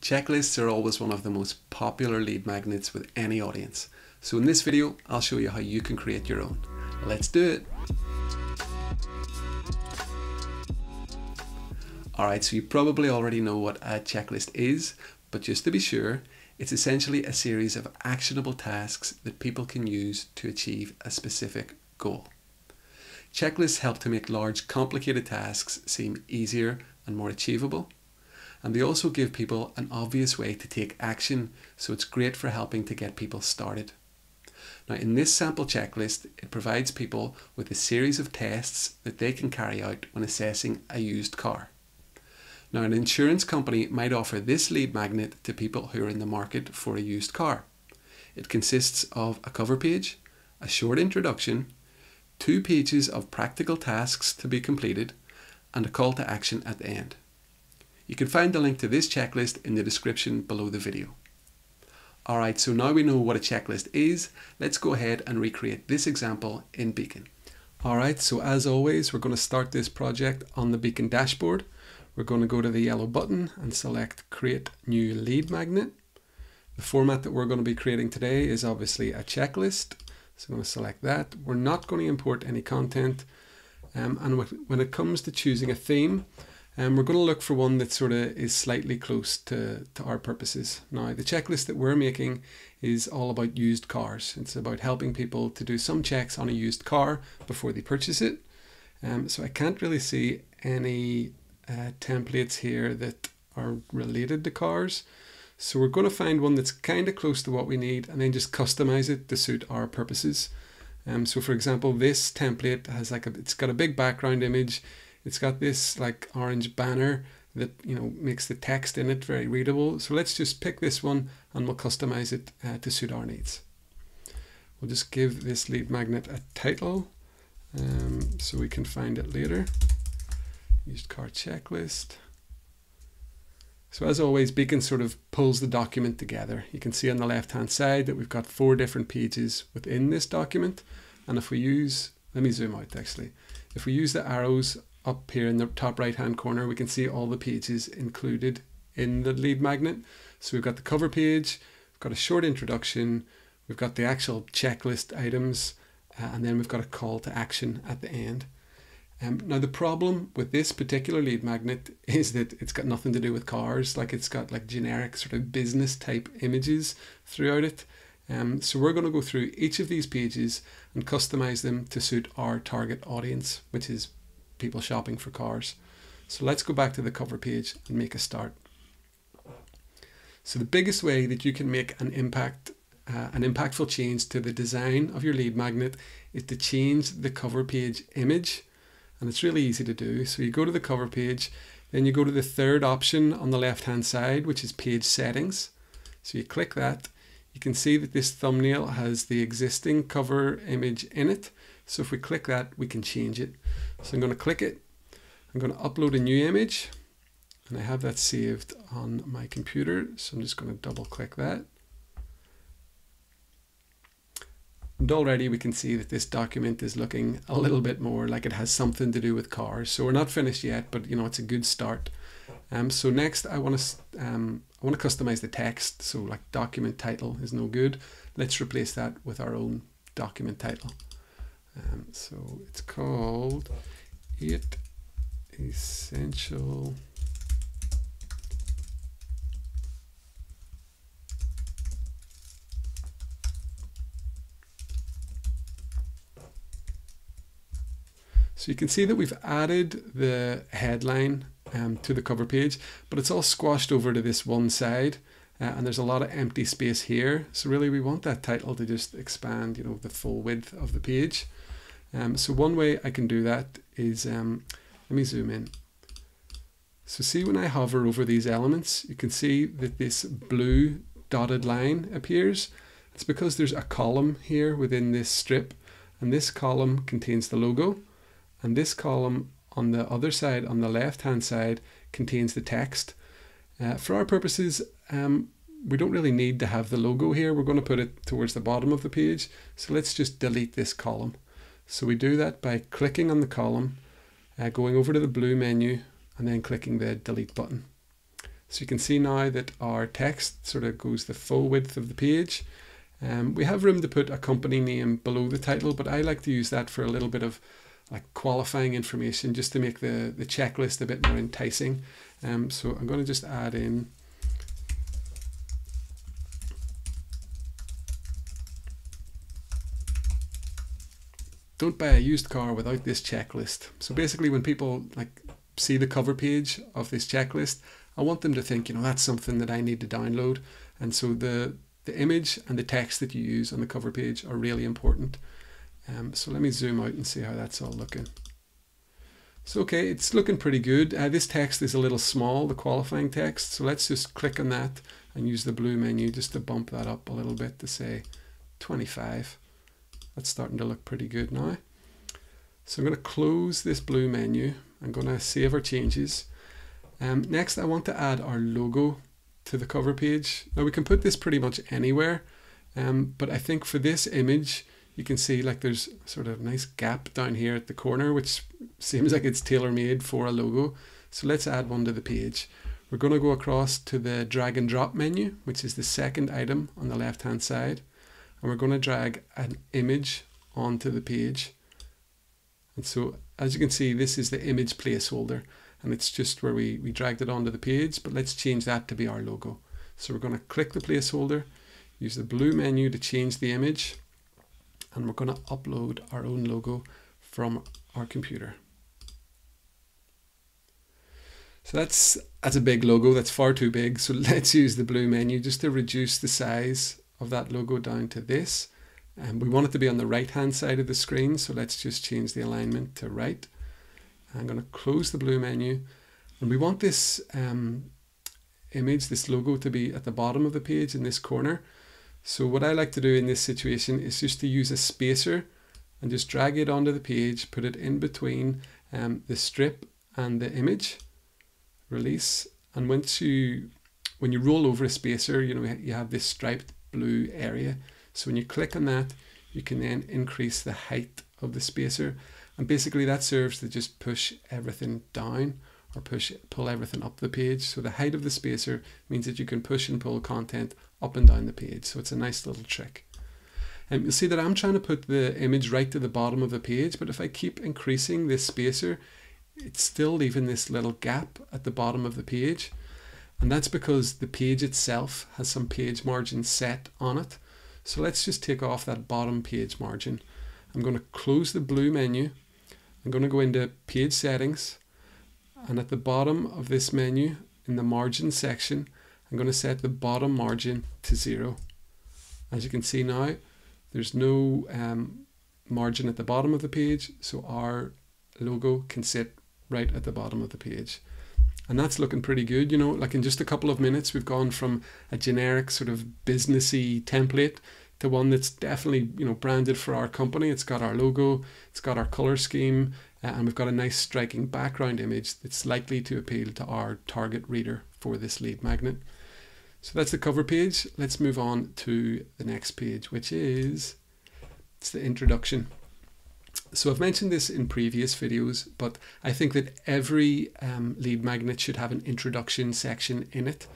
Checklists are always one of the most popular lead magnets with any audience. So in this video, I'll show you how you can create your own. Let's do it. Alright, so you probably already know what a checklist is, but just to be sure, it's essentially a series of actionable tasks that people can use to achieve a specific goal. Checklists help to make large, complicated tasks seem easier and more achievable. And they also give people an obvious way to take action, so it's great for helping to get people started. Now, in this sample checklist, it provides people with a series of tests that they can carry out when assessing a used car. Now, an insurance company might offer this lead magnet to people who are in the market for a used car. It consists of a cover page, a short introduction, two pages of practical tasks to be completed, and a call to action at the end. You can find the link to this checklist in the description below the video. Alright, so now we know what a checklist is, let's go ahead and recreate this example in Beacon. Alright, so as always, we're going to start this project on the Beacon dashboard. We're going to go to the yellow button and select Create New Lead Magnet. The format that we're going to be creating today is obviously a checklist. So I'm going to select that. We're not going to import any content. Um, and when it comes to choosing a theme, um, we're going to look for one that sort of is slightly close to, to our purposes. Now, the checklist that we're making is all about used cars. It's about helping people to do some checks on a used car before they purchase it. Um, so I can't really see any uh, templates here that are related to cars. So we're going to find one that's kind of close to what we need and then just customize it to suit our purposes. Um, so for example, this template has like a, it's got a big background image. It's got this like orange banner that, you know, makes the text in it very readable. So let's just pick this one and we'll customize it uh, to suit our needs. We'll just give this lead magnet a title um, so we can find it later. Used car checklist. So as always, Beacon sort of pulls the document together. You can see on the left hand side that we've got four different pages within this document. And if we use, let me zoom out actually. If we use the arrows up here in the top right hand corner, we can see all the pages included in the lead magnet. So we've got the cover page, we've got a short introduction, we've got the actual checklist items, uh, and then we've got a call to action at the end. Um, now the problem with this particular lead magnet is that it's got nothing to do with cars. Like it's got like generic sort of business type images throughout it. Um, so we're going to go through each of these pages and customize them to suit our target audience, which is people shopping for cars. So let's go back to the cover page and make a start. So the biggest way that you can make an impact, uh, an impactful change to the design of your lead magnet is to change the cover page image and it's really easy to do. So you go to the cover page, then you go to the third option on the left hand side, which is page settings. So you click that. You can see that this thumbnail has the existing cover image in it. So if we click that, we can change it. So I'm going to click it. I'm going to upload a new image and I have that saved on my computer. So I'm just going to double click that. And already we can see that this document is looking a little bit more like it has something to do with cars. So we're not finished yet, but you know, it's a good start. Um, so next I want to um, I want to customize the text. So like document title is no good. Let's replace that with our own document title. Um, so it's called it Essential So you can see that we've added the headline um, to the cover page, but it's all squashed over to this one side. Uh, and there's a lot of empty space here. So really we want that title to just expand, you know, the full width of the page. Um, so one way I can do that is, um, let me zoom in. So see when I hover over these elements, you can see that this blue dotted line appears. It's because there's a column here within this strip and this column contains the logo and this column on the other side, on the left hand side, contains the text. Uh, for our purposes, um, we don't really need to have the logo here. We're going to put it towards the bottom of the page. So let's just delete this column. So we do that by clicking on the column, uh, going over to the blue menu, and then clicking the delete button. So you can see now that our text sort of goes the full width of the page. Um, we have room to put a company name below the title, but I like to use that for a little bit of like qualifying information just to make the, the checklist a bit more enticing. Um, so I'm going to just add in don't buy a used car without this checklist. So basically when people like see the cover page of this checklist, I want them to think, you know, that's something that I need to download. And so the the image and the text that you use on the cover page are really important. Um, so let me zoom out and see how that's all looking. So okay, it's looking pretty good. Uh, this text is a little small, the qualifying text. So let's just click on that and use the blue menu just to bump that up a little bit to say 25. That's starting to look pretty good now. So I'm going to close this blue menu. I'm going to save our changes. Um, next, I want to add our logo to the cover page. Now we can put this pretty much anywhere, um, but I think for this image, you can see like there's sort of a nice gap down here at the corner, which seems like it's tailor-made for a logo. So let's add one to the page. We're going to go across to the drag and drop menu, which is the second item on the left-hand side. And we're going to drag an image onto the page. And so as you can see, this is the image placeholder and it's just where we, we dragged it onto the page, but let's change that to be our logo. So we're going to click the placeholder, use the blue menu to change the image, and we're going to upload our own logo from our computer. So that's, that's a big logo, that's far too big. So let's use the blue menu just to reduce the size of that logo down to this. And we want it to be on the right hand side of the screen. So let's just change the alignment to right. I'm going to close the blue menu and we want this um, image, this logo to be at the bottom of the page in this corner. So what I like to do in this situation is just to use a spacer and just drag it onto the page, put it in between um, the strip and the image, release. And once you, when you roll over a spacer, you know, you have this striped blue area. So when you click on that, you can then increase the height of the spacer and basically that serves to just push everything down or push pull everything up the page. So the height of the spacer means that you can push and pull content up and down the page. So it's a nice little trick. And you'll see that I'm trying to put the image right to the bottom of the page, but if I keep increasing this spacer, it's still leaving this little gap at the bottom of the page. And that's because the page itself has some page margin set on it. So let's just take off that bottom page margin. I'm going to close the blue menu I'm going to go into page settings and at the bottom of this menu in the margin section I'm going to set the bottom margin to zero. As you can see now there's no um, margin at the bottom of the page so our logo can sit right at the bottom of the page and that's looking pretty good you know like in just a couple of minutes we've gone from a generic sort of businessy template to one that's definitely you know branded for our company. It's got our logo, it's got our color scheme, uh, and we've got a nice striking background image that's likely to appeal to our target reader for this lead magnet. So that's the cover page. Let's move on to the next page, which is it's the introduction. So I've mentioned this in previous videos, but I think that every um, lead magnet should have an introduction section in it.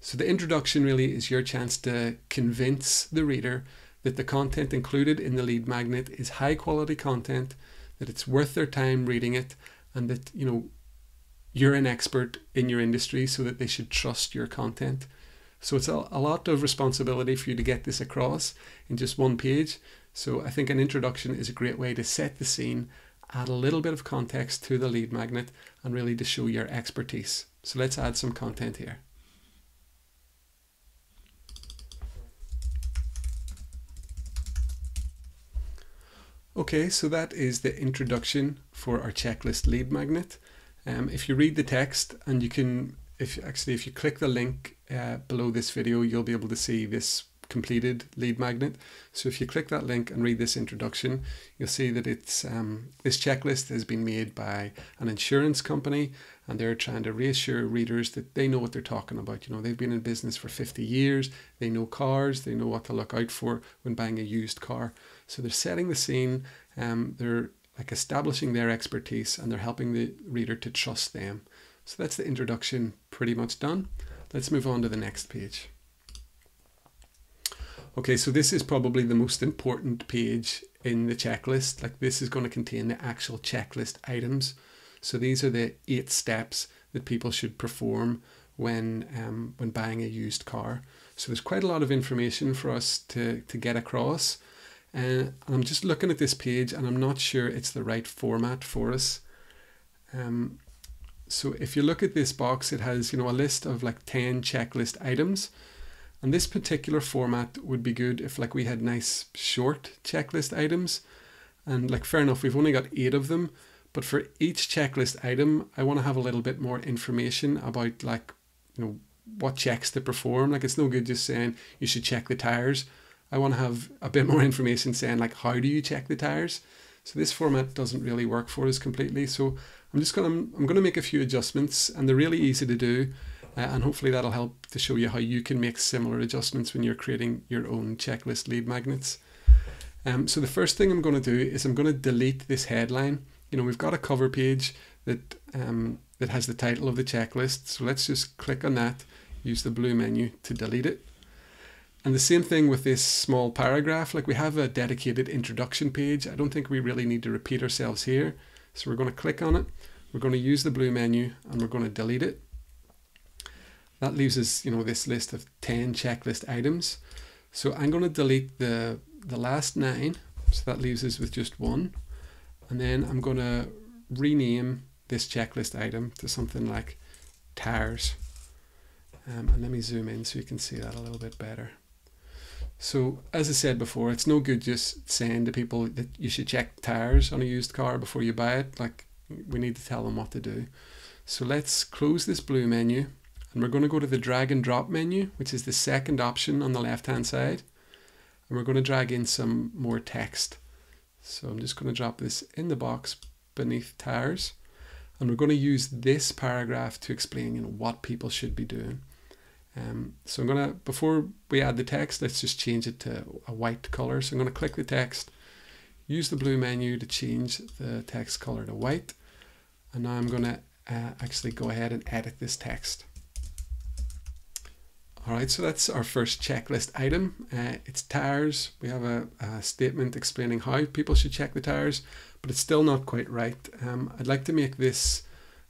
So the introduction really is your chance to convince the reader that the content included in the lead magnet is high quality content, that it's worth their time reading it, and that you know you're an expert in your industry so that they should trust your content. So it's a, a lot of responsibility for you to get this across in just one page. So I think an introduction is a great way to set the scene, add a little bit of context to the lead magnet, and really to show your expertise. So let's add some content here. Okay, so that is the introduction for our checklist lead magnet. Um, if you read the text and you can, if actually if you click the link uh, below this video, you'll be able to see this completed lead magnet. So if you click that link and read this introduction, you'll see that it's um, this checklist has been made by an insurance company and they're trying to reassure readers that they know what they're talking about. You know, they've been in business for 50 years, they know cars, they know what to look out for when buying a used car. So they're setting the scene, um, they're like establishing their expertise and they're helping the reader to trust them. So that's the introduction pretty much done. Let's move on to the next page. Okay, so this is probably the most important page in the checklist. Like this is going to contain the actual checklist items. So these are the eight steps that people should perform when um, when buying a used car. So there's quite a lot of information for us to, to get across. Uh, and I'm just looking at this page and I'm not sure it's the right format for us. Um, so if you look at this box, it has you know a list of like 10 checklist items. And this particular format would be good if like we had nice short checklist items. And like fair enough, we've only got eight of them. But for each checklist item, I want to have a little bit more information about like, you know, what checks to perform. Like it's no good just saying you should check the tires. I want to have a bit more information saying like how do you check the tires. So this format doesn't really work for us completely. So I'm just gonna I'm gonna make a few adjustments, and they're really easy to do, uh, and hopefully that'll help to show you how you can make similar adjustments when you're creating your own checklist lead magnets. Um, so the first thing I'm going to do is I'm going to delete this headline. You know we've got a cover page that um, that has the title of the checklist. So let's just click on that, use the blue menu to delete it. And the same thing with this small paragraph, like we have a dedicated introduction page. I don't think we really need to repeat ourselves here. So we're going to click on it. We're going to use the blue menu and we're going to delete it. That leaves us, you know, this list of 10 checklist items. So I'm going to delete the, the last nine. So that leaves us with just one. And then I'm going to rename this checklist item to something like tires. Um, and let me zoom in so you can see that a little bit better. So, as I said before, it's no good just saying to people that you should check tires on a used car before you buy it. Like, we need to tell them what to do. So, let's close this blue menu and we're going to go to the drag and drop menu, which is the second option on the left hand side. And we're going to drag in some more text. So, I'm just going to drop this in the box beneath tires. And we're going to use this paragraph to explain you know, what people should be doing. Um, so I'm gonna, before we add the text, let's just change it to a white color. So I'm gonna click the text, use the blue menu to change the text color to white. And now I'm gonna uh, actually go ahead and edit this text. All right, so that's our first checklist item. Uh, it's tires. We have a, a, statement explaining how people should check the tires, but it's still not quite right. Um, I'd like to make this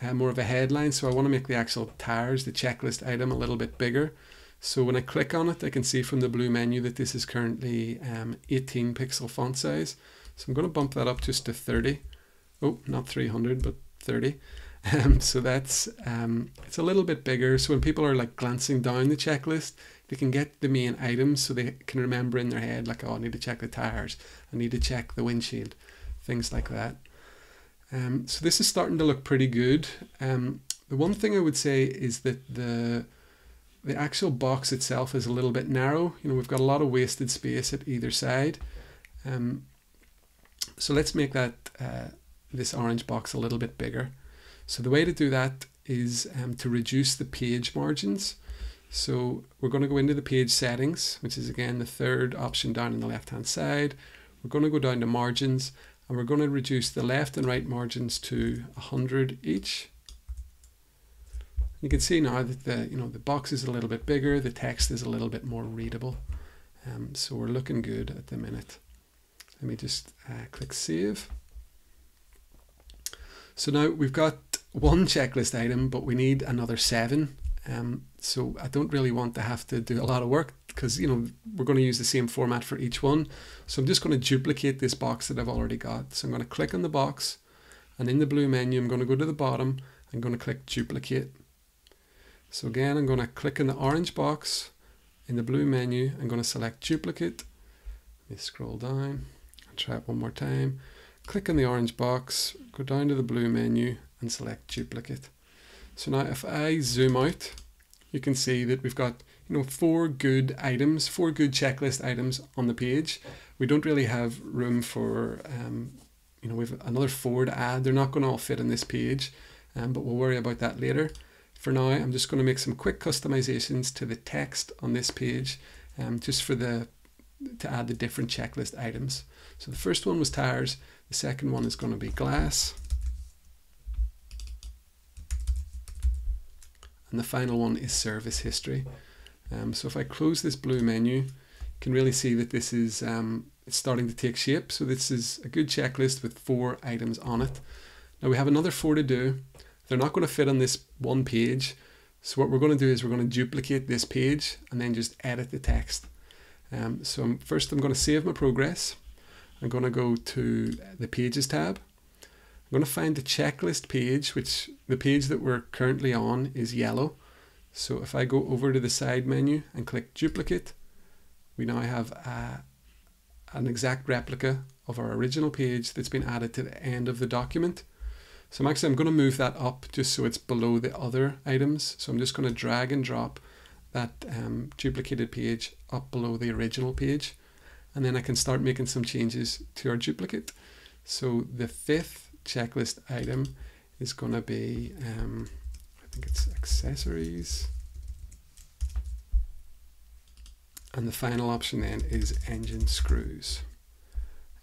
uh, more of a headline. So I want to make the actual tires, the checklist item, a little bit bigger. So when I click on it, I can see from the blue menu that this is currently um, 18 pixel font size. So I'm going to bump that up just to 30. Oh, not 300, but 30. Um, so that's um, it's a little bit bigger. So when people are like glancing down the checklist, they can get the main items so they can remember in their head like, oh, I need to check the tires, I need to check the windshield, things like that. Um, so this is starting to look pretty good. Um, the one thing I would say is that the the actual box itself is a little bit narrow. You know, we've got a lot of wasted space at either side. Um, so let's make that uh, this orange box a little bit bigger. So the way to do that is um, to reduce the page margins. So we're going to go into the page settings, which is again the third option down on the left hand side. We're going to go down to margins and we're going to reduce the left and right margins to 100 each. You can see now that the you know the box is a little bit bigger, the text is a little bit more readable. Um, so we're looking good at the minute. Let me just uh, click save. So now we've got one checklist item, but we need another seven. Um, so I don't really want to have to do a lot of work because you know we're going to use the same format for each one. So I'm just going to duplicate this box that I've already got. So I'm going to click on the box and in the blue menu I'm going to go to the bottom. I'm going to click duplicate. So again I'm going to click on the orange box in the blue menu. I'm going to select duplicate. Let me scroll down. I'll try it one more time. Click on the orange box, go down to the blue menu and select duplicate. So now if I zoom out, you can see that we've got you know four good items, four good checklist items on the page. We don't really have room for um, you know we've another four to add. They're not going to all fit in this page, um, but we'll worry about that later. For now, I'm just going to make some quick customizations to the text on this page, um, just for the to add the different checklist items. So the first one was tires. The second one is going to be glass. And the final one is service history. Um, so if I close this blue menu, you can really see that this is um, it's starting to take shape. So this is a good checklist with four items on it. Now we have another four to do. They're not going to fit on this one page. So what we're going to do is we're going to duplicate this page and then just edit the text. Um, so I'm, first I'm going to save my progress. I'm going to go to the Pages tab. I'm going to find the checklist page, which the page that we're currently on is yellow. So if I go over to the side menu and click duplicate, we now have a, an exact replica of our original page that's been added to the end of the document. So I'm actually I'm going to move that up just so it's below the other items. So I'm just going to drag and drop that um, duplicated page up below the original page and then I can start making some changes to our duplicate. So the fifth checklist item is going to be, um, I think it's accessories. And the final option then is engine screws.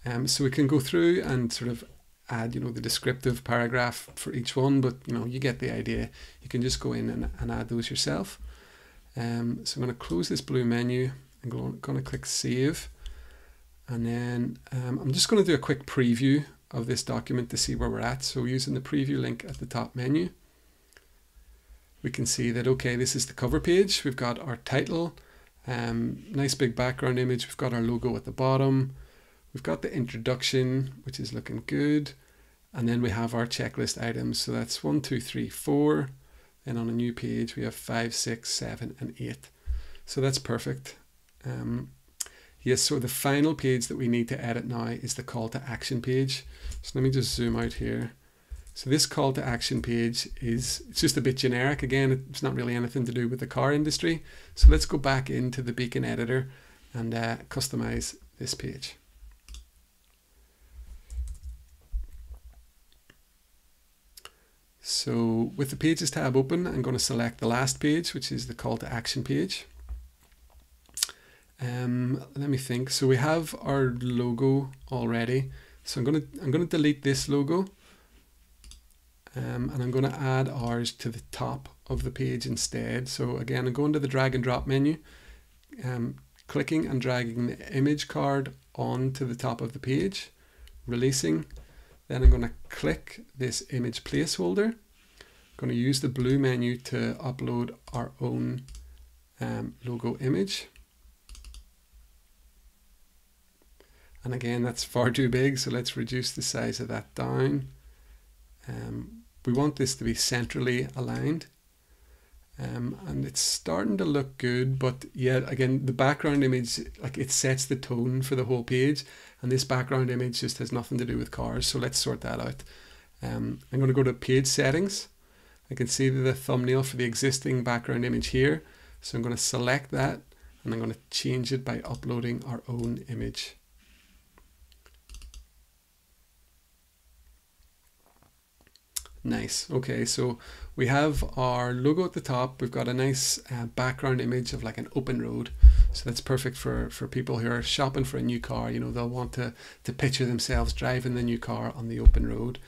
Um, so we can go through and sort of add, you know, the descriptive paragraph for each one, but you know, you get the idea. You can just go in and, and add those yourself. Um, so I'm going to close this blue menu. I'm going to click save. And then um, I'm just going to do a quick preview of this document to see where we're at. So using the preview link at the top menu, we can see that, okay, this is the cover page. We've got our title, um, nice big background image. We've got our logo at the bottom. We've got the introduction, which is looking good. And then we have our checklist items. So that's one, two, three, four. And on a new page, we have five, six, seven, and eight. So that's perfect. Um, Yes, so the final page that we need to edit now is the call to action page. So let me just zoom out here. So this call to action page is it's just a bit generic. Again, it's not really anything to do with the car industry. So let's go back into the Beacon editor and uh, customize this page. So with the Pages tab open, I'm going to select the last page, which is the call to action page. Um, let me think. So we have our logo already. So I'm gonna I'm gonna delete this logo, um, and I'm gonna add ours to the top of the page instead. So again, I'm going to the drag and drop menu, um, clicking and dragging the image card onto the top of the page, releasing. Then I'm going to click this image placeholder. I'm going to use the blue menu to upload our own um, logo image. And again, that's far too big, so let's reduce the size of that down. Um, we want this to be centrally aligned. Um, and it's starting to look good, but yet again, the background image, like it sets the tone for the whole page, and this background image just has nothing to do with cars, so let's sort that out. Um, I'm going to go to page settings. I can see the thumbnail for the existing background image here, so I'm going to select that, and I'm going to change it by uploading our own image. Nice. Okay, so we have our logo at the top. We've got a nice uh, background image of like an open road. So that's perfect for, for people who are shopping for a new car. You know, they'll want to, to picture themselves driving the new car on the open road.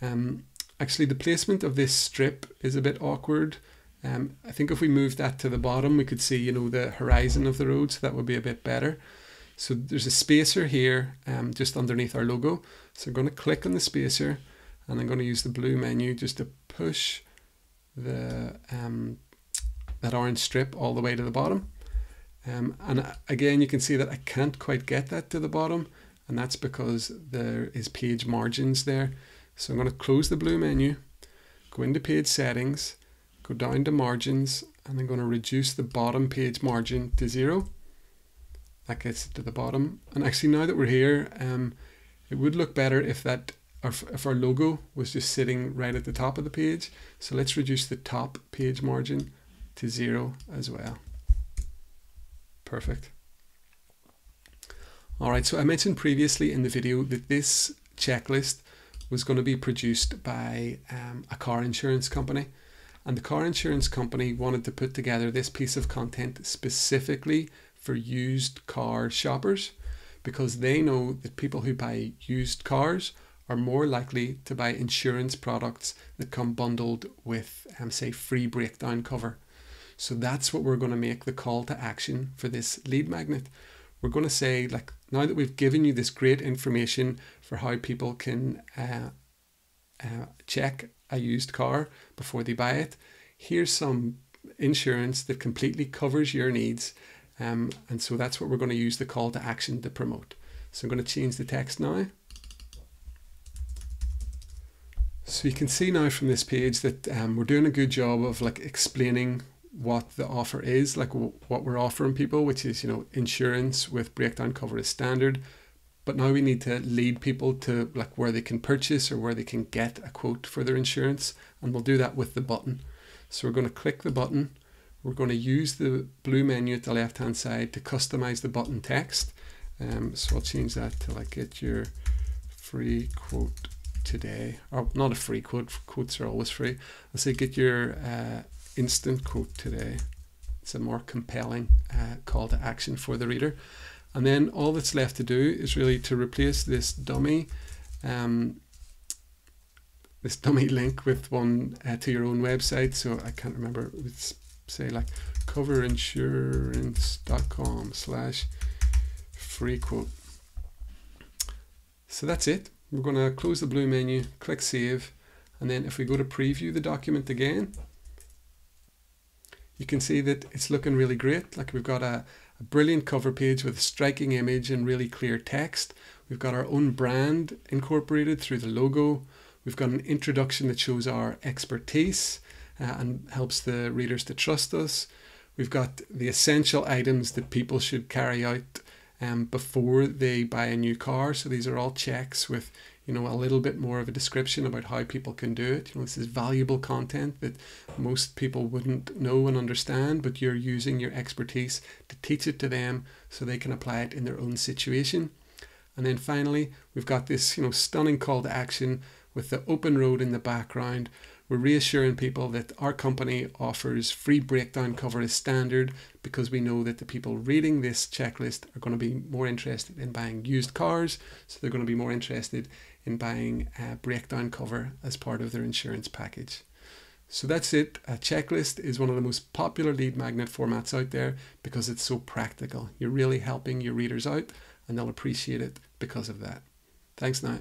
Um, actually, the placement of this strip is a bit awkward. Um, I think if we move that to the bottom, we could see, you know, the horizon of the road. So that would be a bit better. So there's a spacer here um, just underneath our logo. So I'm going to click on the spacer and I'm going to use the blue menu just to push the um, that orange strip all the way to the bottom. Um, and again, you can see that I can't quite get that to the bottom, and that's because there is page margins there. So I'm going to close the blue menu, go into page settings, go down to margins, and I'm going to reduce the bottom page margin to zero. That gets it to the bottom. And actually, now that we're here, um, it would look better if that our, if our logo was just sitting right at the top of the page. So let's reduce the top page margin to zero as well. Perfect. All right, so I mentioned previously in the video that this checklist was going to be produced by um, a car insurance company. And the car insurance company wanted to put together this piece of content specifically for used car shoppers because they know that people who buy used cars are more likely to buy insurance products that come bundled with, um, say, free breakdown cover. So that's what we're going to make the call to action for this lead magnet. We're going to say, like, now that we've given you this great information for how people can uh, uh, check a used car before they buy it, here's some insurance that completely covers your needs. Um, and so that's what we're going to use the call to action to promote. So I'm going to change the text now. So you can see now from this page that um, we're doing a good job of like explaining what the offer is, like what we're offering people, which is, you know, insurance with breakdown cover as standard. But now we need to lead people to like where they can purchase or where they can get a quote for their insurance. And we'll do that with the button. So we're going to click the button. We're going to use the blue menu at the left hand side to customize the button text. Um, so I'll change that to like get your free quote today. Or not a free quote, quotes are always free. I'll say get your uh, instant quote today. It's a more compelling uh, call to action for the reader. And then all that's left to do is really to replace this dummy um, this dummy link with one uh, to your own website. So I can't remember. Let's say like coverinsurance.com slash free quote. So that's it. We're going to close the blue menu, click save, and then if we go to preview the document again, you can see that it's looking really great. Like we've got a, a brilliant cover page with a striking image and really clear text. We've got our own brand incorporated through the logo. We've got an introduction that shows our expertise uh, and helps the readers to trust us. We've got the essential items that people should carry out um, before they buy a new car. So these are all checks with you know a little bit more of a description about how people can do it. You know this is valuable content that most people wouldn't know and understand, but you're using your expertise to teach it to them so they can apply it in their own situation. And then finally, we've got this you know stunning call to action with the open road in the background we're reassuring people that our company offers free breakdown cover as standard because we know that the people reading this checklist are going to be more interested in buying used cars. So they're going to be more interested in buying a breakdown cover as part of their insurance package. So that's it. A checklist is one of the most popular lead magnet formats out there because it's so practical. You're really helping your readers out and they'll appreciate it because of that. Thanks now.